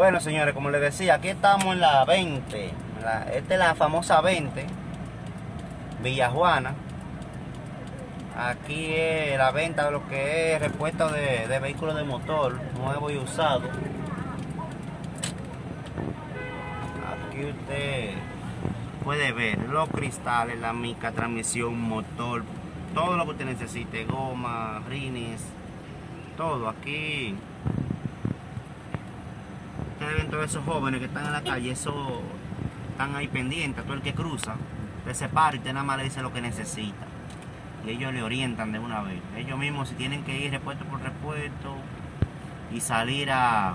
Bueno, señores, como les decía, aquí estamos en la 20. La, esta es la famosa 20. Villa Juana. Aquí es la venta de lo que es repuesto de, de vehículos de motor, nuevo y usado. Aquí usted puede ver los cristales, la mica, transmisión, motor, todo lo que usted necesite, goma, rines, todo aquí. Ven todos esos jóvenes que están en la calle, eso están ahí pendientes, todo el que cruza, usted se para y usted nada más le dice lo que necesita. Y ellos le orientan de una vez. Ellos mismos si tienen que ir repuesto por repuesto y salir a,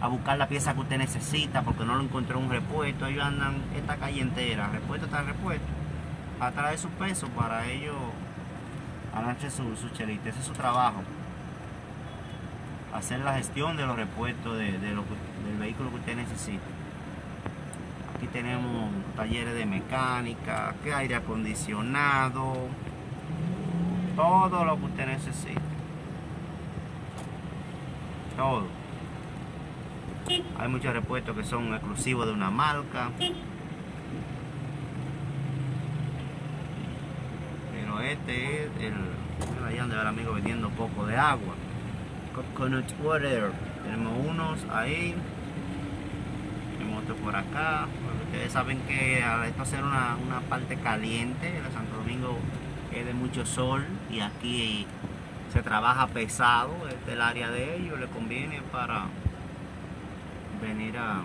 a buscar la pieza que usted necesita porque no lo encontró en un repuesto, ellos andan esta calle entera, repuesto tras repuesto, a traer su peso para ellos ganarse su, su chelita, ese es su trabajo hacer la gestión de los repuestos de, lo del vehículo que usted necesita. Aquí tenemos talleres de mecánica, que aire acondicionado, todo lo que usted necesite. Todo. Hay muchos repuestos que son exclusivos de una marca. Pero este es el. Allá donde va el amigo vendiendo poco de agua. Coconut water. Tenemos unos ahí. Tenemos otro por acá. Ustedes saben que al esto ser una, una parte caliente, el Santo Domingo es de mucho sol y aquí se trabaja pesado. Este es el área de ellos, le conviene para venir a,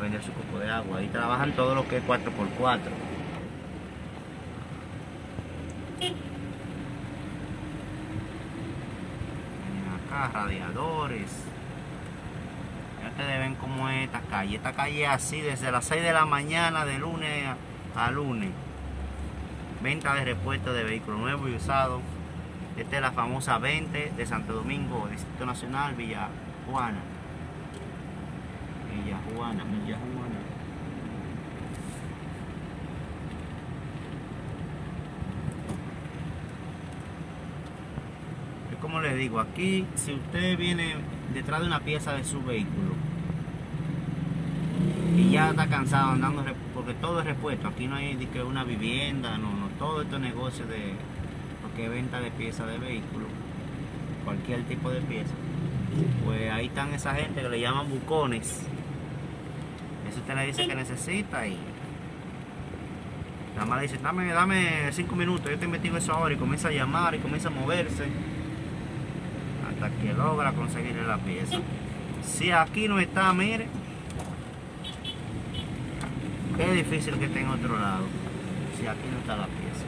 vender su coco de agua. Ahí trabajan todo lo que es 4x4. Radiadores. Ya ustedes ven cómo es esta calle. Esta calle es así desde las 6 de la mañana de lunes a, a lunes. Venta de repuestos de vehículos nuevos y usados. Esta es la famosa 20 de Santo Domingo, Distrito Nacional, Villa Juana. Villa Juana, Villa Juana. Es como les digo, aquí si usted viene detrás de una pieza de su vehículo y ya está cansado andando, porque todo es repuesto, aquí no hay que una vivienda, no, no, todo estos negocios de lo que venta de piezas de vehículos, cualquier tipo de pieza, pues ahí están esa gente que le llaman bucones. Eso usted le dice que necesita y nada más le dice, dame, dame cinco minutos, yo te investigo eso ahora y comienza a llamar y comienza a moverse hasta que logra conseguirle la pieza. Si aquí no está, mire, es difícil que esté en otro lado. Si aquí no está la pieza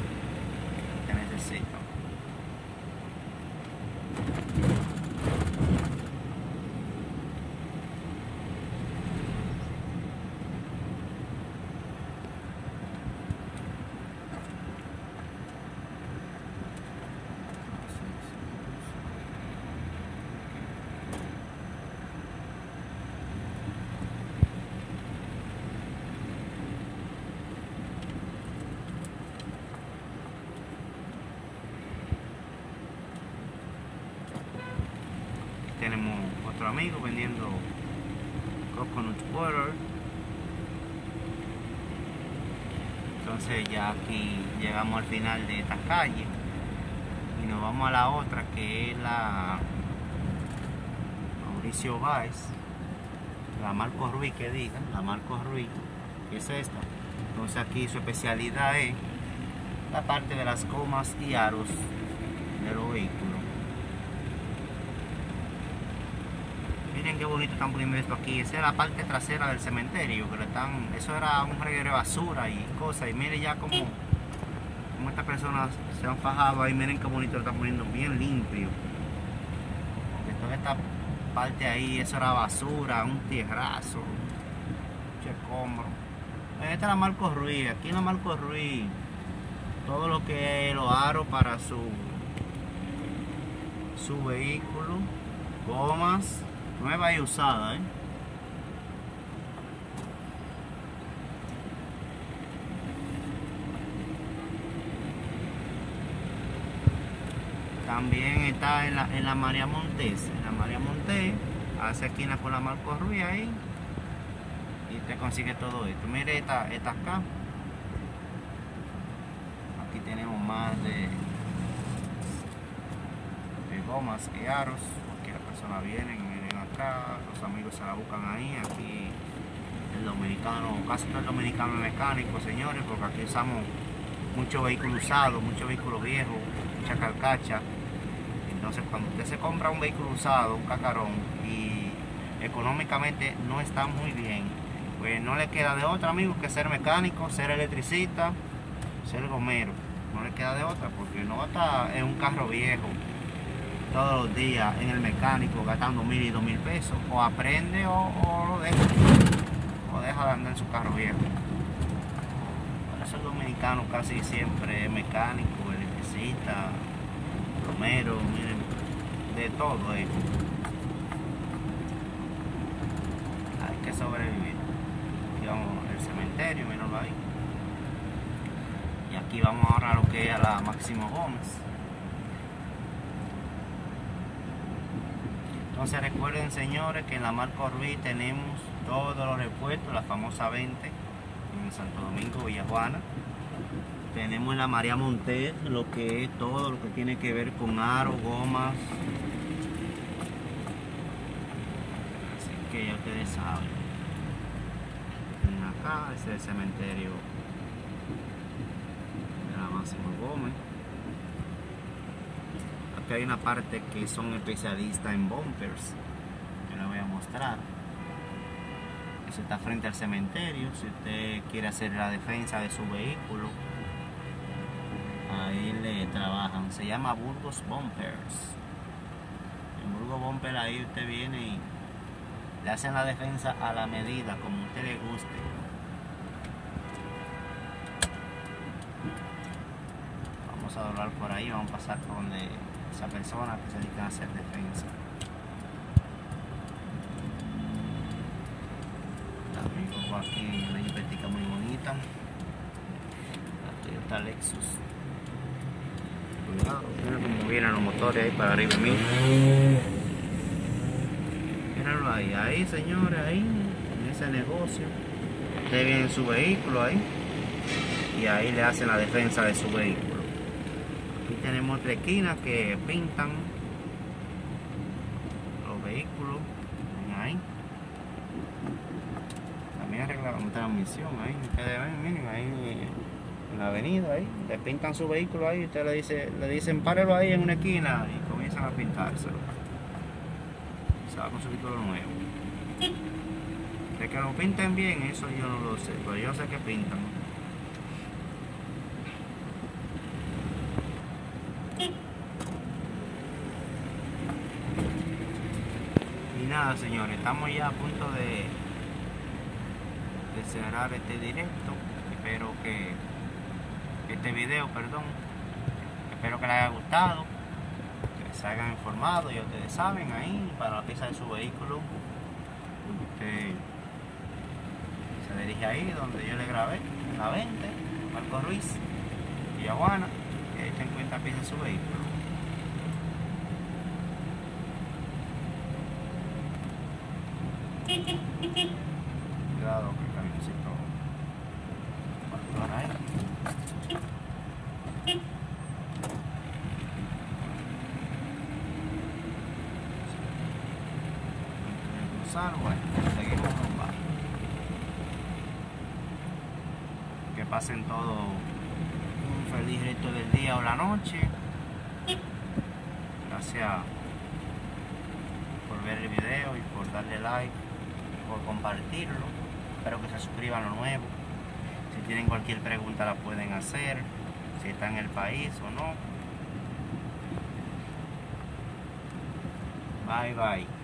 que necesita. Amigo vendiendo coconut water. Entonces ya aquí llegamos al final de esta calle y nos vamos a la otra que es la Mauricio Báez, la Marcos Ruiz que diga, la Marcos Ruiz, que es esta. Entonces aquí su especialidad es la parte de las comas y aros de los vehículos. Miren qué bonito están poniendo esto aquí. Esa es la parte trasera del cementerio. Que le están, eso era un reguero de basura y cosas. Y miren ya como, como estas personas se han fajado ahí. Miren qué bonito lo están poniendo bien limpio. Esta parte ahí, eso era basura, un tierrazo, mucho escombro. Esta es la Marcos Ruiz. Aquí en la Marcos Ruiz, todo lo que es los aros para su, su vehículo, gomas, nueva y usada, ¿eh? También está en la, en la María Montes. En la María Montes esa esquina con la Marco Ruiz ahí y te consigue todo esto. Mire esta, esta acá. Aquí tenemos más de, de gomas y aros. Aquí las personas vienen, los amigos se la buscan ahí. Aquí el dominicano, casi todo el dominicano es mecánico, señores, porque aquí usamos muchos vehículos usados, muchos vehículos viejos, mucha carcacha. Entonces, cuando usted se compra un vehículo usado, un cacarón, y económicamente no está muy bien, pues no le queda de otra, amigo, que ser mecánico, ser electricista, ser gomero. No le queda de otra, porque no estar en un carro viejo todos los días en el mecánico gastando mil y dos mil pesos. O aprende o, o lo deja. O deja de andar en su carro viejo. Por eso el dominicano casi siempre es mecánico, electricista, gomero, miren, de todo eso. Hay que sobrevivir digamos, el cementerio, míralo ahí. Y aquí vamos ahora a lo que es a la Máximo Gómez. Entonces recuerden señores que en la Marco Ruiz tenemos todos los repuestos, la famosa 20 en Santo Domingo, Villajuana. Tenemos en la María Montes lo que es todo lo que tiene que ver con aro, gomas. Así que ya ustedes saben acá, ese es el cementerio de la Máximo Gómez. Aquí hay una parte que son especialistas en bumpers, que les voy a mostrar. Eso está frente al cementerio, si usted quiere hacer la defensa de su vehículo, ahí le trabajan. Se llama Burgos Bumpers. En Burgos Bumper ahí usted viene y le hacen la defensa a la medida, como usted le guste. Vamos a doblar por ahí, vamos a pasar por donde esa persona que se dedica a hacer defensa. Amigo, aquí una jipetica muy bonita. La Toyota Lexus. Cuidado, mira cómo vienen los motores ahí para arriba mí. Míralo ahí, ahí señores, ahí, en ese negocio. Usted viene en su vehículo ahí y ahí le hacen la defensa de su vehículo. Tenemos otra esquina que pintan los vehículos. Miren ahí. También arreglaron transmisión ahí. Ustedes ven, miren ahí en la avenida ahí. Le pintan su vehículo ahí. Usted le dice, le dicen párelo ahí en una esquina y comienzan a pintárselo. Se va con su vehículo nuevo. De que lo pinten bien, eso yo no lo sé, pero yo sé que pintan. Y señores, estamos ya a punto de, cerrar este directo. Espero que este video, perdón, espero que les haya gustado, que se hayan informado, ya ustedes saben, ahí para la pieza de su vehículo. Usted se dirige ahí donde yo le grabé, la 20, Marco Ruiz, Villaguana, y ahí se encuentra pieza de su vehículo. Cuidado que el camioncito va a actuar ahí. Bueno, seguimos. Que pasen todo un feliz resto del día o la noche. Gracias por ver el video y por darle like, por compartirlo. Espero que se suscriban lo nuevo. Si tienen cualquier pregunta la pueden hacer, si está en el país o no. Bye bye.